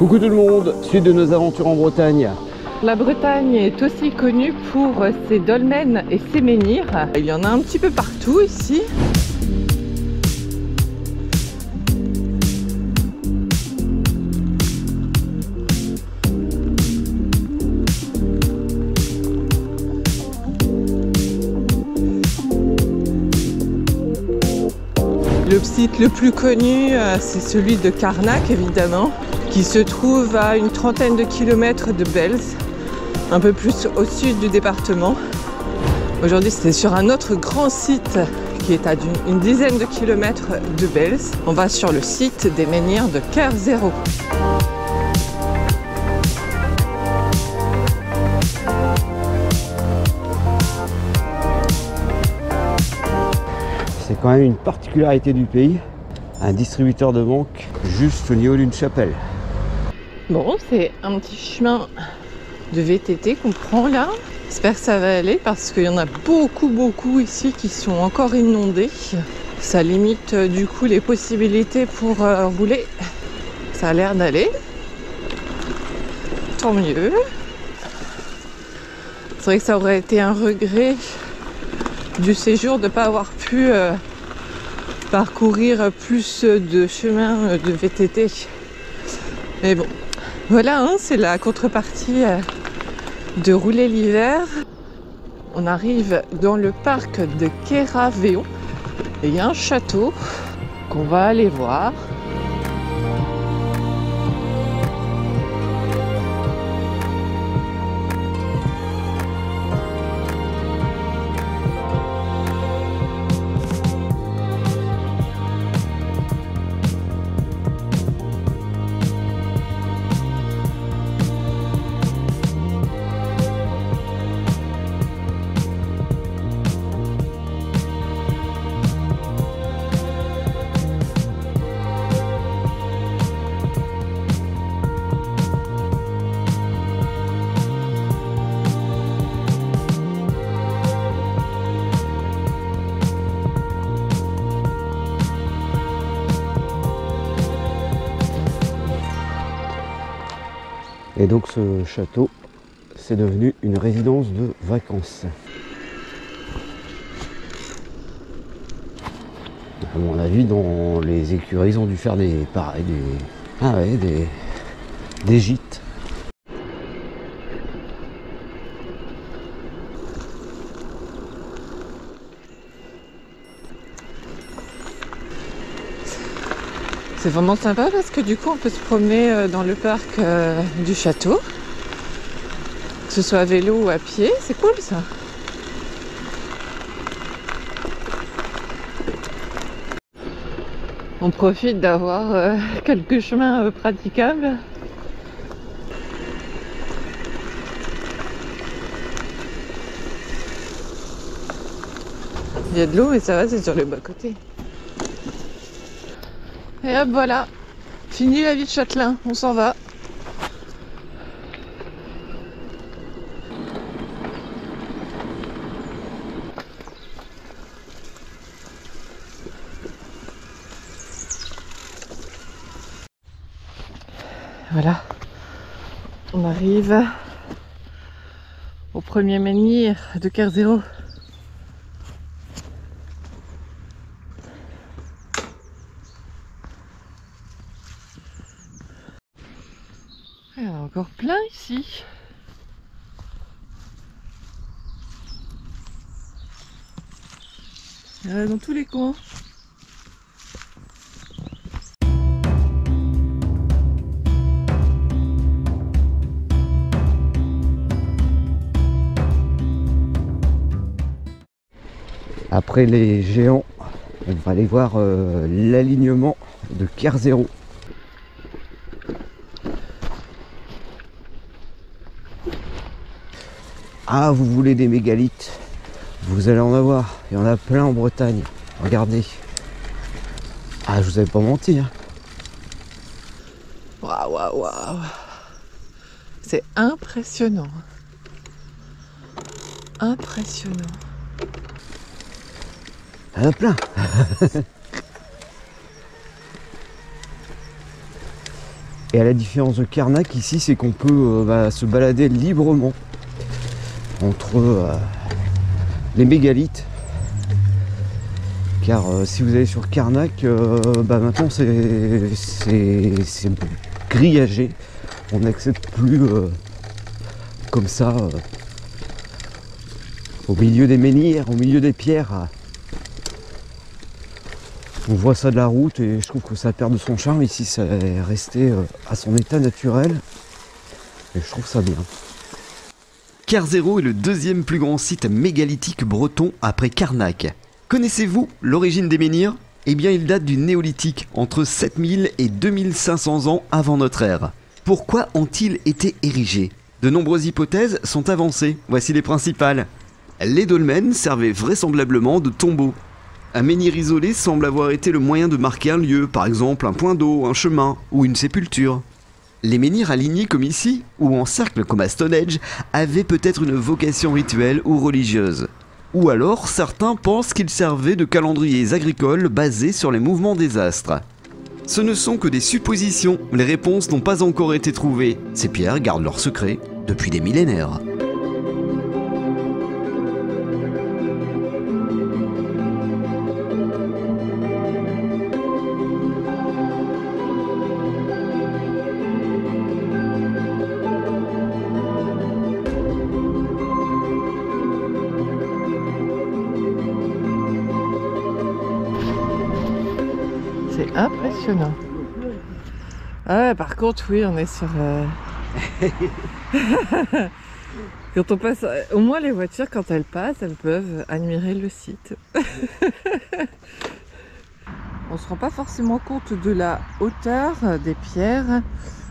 Coucou tout le monde, suite de nos aventures en Bretagne. La Bretagne est aussi connue pour ses dolmens et ses menhirs. Il y en a un petit peu partout ici. Le site le plus connu, euh, c'est celui de Carnac, évidemment, qui se trouve à une trentaine de kilomètres de Bels, un peu plus au sud du département. Aujourd'hui, c'est sur un autre grand site qui est à une dizaine de kilomètres de Bels. On va sur le site des menhirs de Ker quand même une particularité du pays, un distributeur de banque juste au niveau d'une chapelle. Bon, c'est un petit chemin de VTT qu'on prend là. J'espère que ça va aller parce qu'il y en a beaucoup, beaucoup ici qui sont encore inondés. Ça limite euh, du coup les possibilités pour euh, rouler. Ça a l'air d'aller. Tant mieux. C'est vrai que ça aurait été un regret du séjour de ne pas avoir pu euh, parcourir plus de chemins de VTT. Mais bon, voilà, hein, c'est la contrepartie euh, de rouler l'hiver. On arrive dans le parc de Keravéon et il y a un château qu'on va aller voir. Donc ce château, c'est devenu une résidence de vacances. À mon avis, dans les écuries, ils ont dû faire des des, ah ouais, des, des gîtes. C'est vraiment sympa parce que du coup on peut se promener euh, dans le parc euh, du château. Que ce soit à vélo ou à pied, c'est cool ça. On profite d'avoir euh, quelques chemins praticables. Il y a de l'eau mais ça va, c'est sur le bas côté. Et hop voilà, fini la vie de Châtelain, on s'en va. Voilà, on arrive au premier menhir de Kerzero. Il y en a encore plein ici. Dans tous les coins. Après les géants, on va aller voir euh, l'alignement de Kier Ah, vous voulez des mégalithes? Vous allez en avoir. Il y en a plein en Bretagne. Regardez. Ah, je vous avais pas menti. hein. Waouh, waouh, waouh. C'est impressionnant. Impressionnant. Il y en a plein. Et à la différence de Karnak, ici, c'est qu'on peut euh, bah, se balader librement entre euh, les mégalithes. Car euh, si vous allez sur Karnak, euh, bah, maintenant c'est grillagé. On n'accède plus comme ça au milieu des menhirs, au milieu des pierres. On voit ça de la route et je trouve que ça perd de son charme. Ici, ça est resté à son état naturel. Et je trouve ça bien. Carzero est le deuxième plus grand site mégalithique breton après Carnac. Connaissez-vous l'origine des menhirs? Eh bien, il date du néolithique, entre 7000 et 2500 ans avant notre ère. Pourquoi ont-ils été érigés? De nombreuses hypothèses sont avancées. Voici les principales. Les dolmens servaient vraisemblablement de tombeaux. Un menhir isolé semble avoir été le moyen de marquer un lieu, par exemple un point d'eau, un chemin ou une sépulture. Les menhirs alignés comme ici, ou en cercle comme à Stonehenge, avaient peut-être une vocation rituelle ou religieuse. Ou alors certains pensent qu'ils servaient de calendriers agricoles basés sur les mouvements des astres. Ce ne sont que des suppositions, les réponses n'ont pas encore été trouvées. Ces pierres gardent leur secret depuis des millénaires. Impressionnant. Ah ouais, par contre, oui, on est sur. euh, quand on passe, au moins les voitures, quand elles passent, elles peuvent admirer le site. on se rend pas forcément compte de la hauteur des pierres,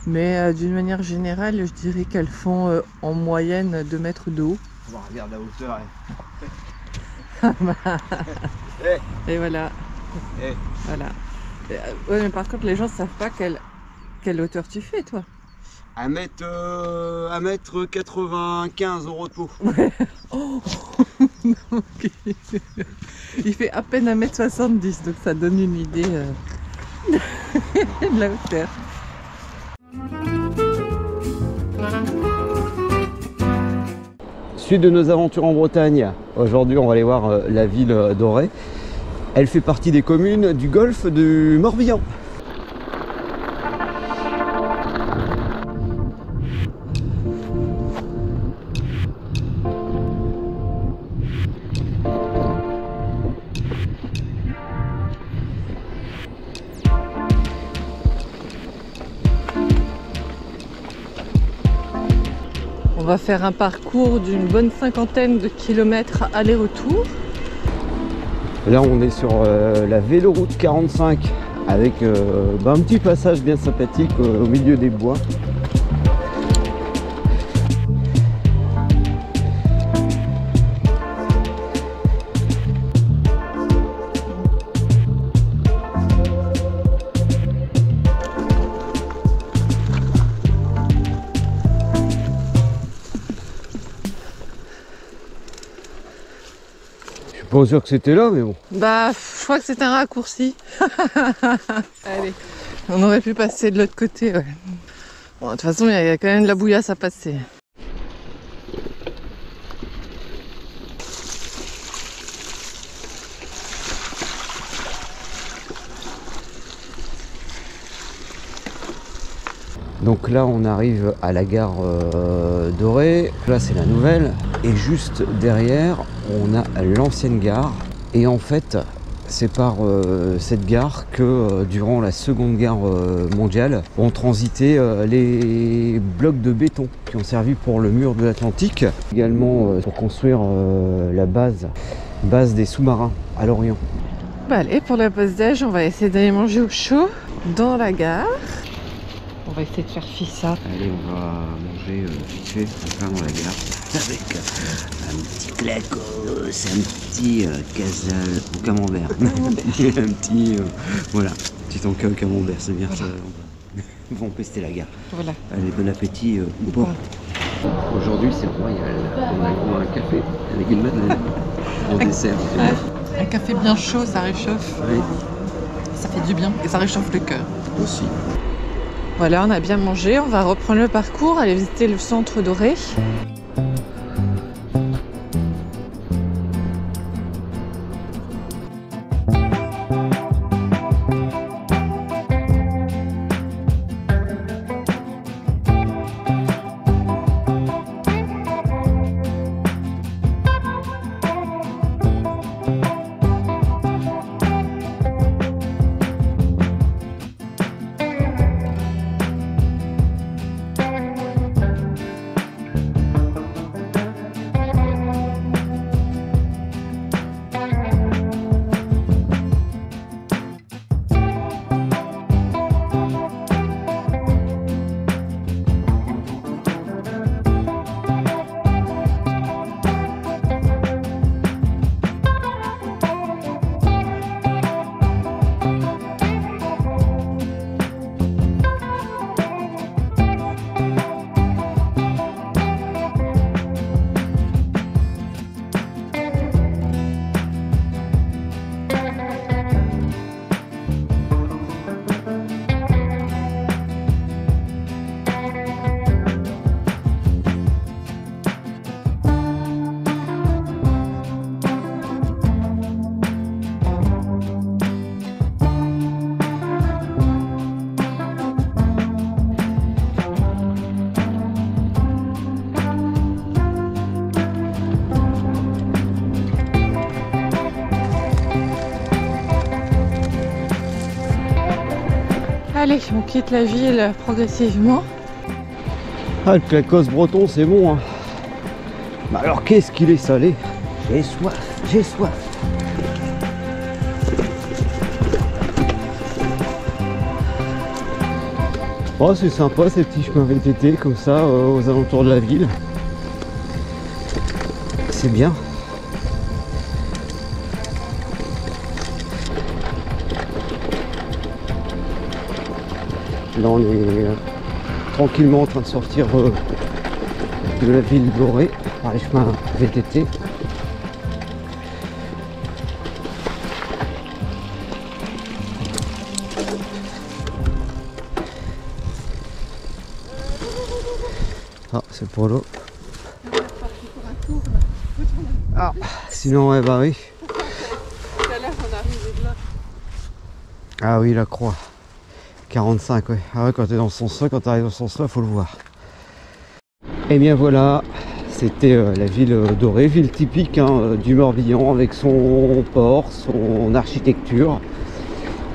mais euh, d'une manière générale, je dirais qu'elles font euh, en moyenne 2 mètres de haut. regarde la hauteur. Et voilà. Eh. Voilà. Euh, ouais, mais par contre, les gens savent pas quelle, quelle hauteur tu fais, toi. 1 mètre, 1 mètre 95 euros de peau. Ok. Il fait à peine 1m70, donc ça donne une idée euh, de la hauteur. Suite de nos aventures en Bretagne, aujourd'hui on va aller voir euh, la ville euh, d'Auray. Elle fait partie des communes du golfe du Morbihan. On va faire un parcours d'une bonne cinquantaine de kilomètres aller-retour. Là on est sur euh, la véloroute 45 avec euh, bah, un petit passage bien sympathique euh, au milieu des bois. Pas sûr que c'était là mais bon. Bah, je crois que c'est un raccourci. Allez, on aurait pu passer de l'autre côté. ouais. Bon, de toute façon, il y, a- il y a quand même de la bouillasse à passer. Donc là, on arrive à la gare euh, d'Auray. Là, c'est la nouvelle. Et juste derrière, on a l'ancienne gare. Et en fait, c'est par euh, cette gare que euh, durant la Seconde Guerre euh, mondiale ont transité les blocs de béton qui ont servi pour le mur de l'Atlantique, également pour construire la base, des sous-marins à l'Orient. Bah allez, pour la pause déj, on va essayer d'aller manger au chaud dans la gare. On va essayer de faire fissa. Allez, on va manger vite fait, enfin dans la gare, avec euh, un petit claco, c'est un petit euh, casal au camembert. un petit, euh, voilà, petit encas au camembert, c'est bien ça. Ils vont pester la gare. Voilà. Allez, bon appétit euh, ou pas. Aujourd'hui, c'est royal. On a un café avec une madeleine en dessert. Un café bien chaud, ça réchauffe. Oui, Ça fait du bien et ça réchauffe le cœur. aussi. Voilà, on a bien mangé. On va reprendre le parcours, aller visiter le centre doré. On quitte la ville progressivement. Ah, le clacos breton, c'est bon. Hein. Bah alors, qu'est-ce qu'il est salé? J'ai soif, j'ai soif. Oh, c'est sympa ces petits chemins VTT comme ça euh, aux alentours de la ville. C'est bien. Là, on est euh, tranquillement en train de sortir euh, de la ville dorée par les chemins VTT. Ah, c'est pour l'eau. Ah, sinon, ouais, bah oui. Ah oui, la croix. 45, ouais. Ah ouais, quand t'es dans ce sens-là, quand t'arrives dans ce sens-là, faut le voir. Et bien voilà, c'était euh, la ville euh, dorée, ville typique hein, euh, du Morbihan avec son port, son architecture,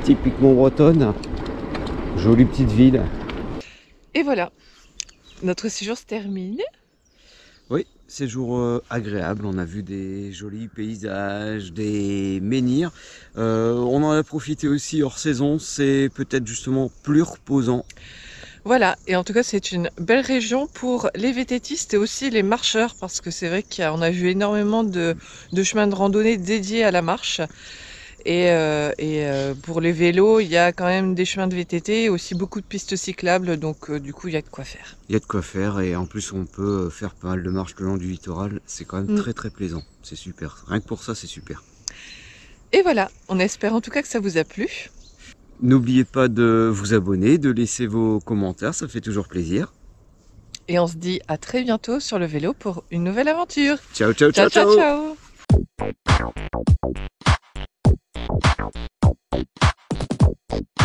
typiquement bretonne. Jolie petite ville. Et voilà, notre séjour se termine. Oui, séjour euh, agréable. On a vu des jolis paysages, des menhirs. Euh, on en a profité aussi hors saison. C'est peut-être justement plus reposant. Voilà, et en tout cas c'est une belle région pour les vététistes et aussi les marcheurs parce que c'est vrai qu'on a vu énormément de, de chemins de randonnée dédiés à la marche. Et, euh, et euh, pour les vélos, il y a quand même des chemins de VTT et aussi beaucoup de pistes cyclables, donc euh, du coup il y a de quoi faire. Il y a de quoi faire et en plus on peut faire pas mal de marches le long du littoral. C'est quand même Mm. très très plaisant. C'est super. Rien que pour ça, c'est super. Et voilà, on espère en tout cas que ça vous a plu. N'oubliez pas de vous abonner, de laisser vos commentaires, ça fait toujours plaisir. Et on se dit à très bientôt sur le vélo pour une nouvelle aventure. Ciao ciao ciao ciao. ciao, ciao. you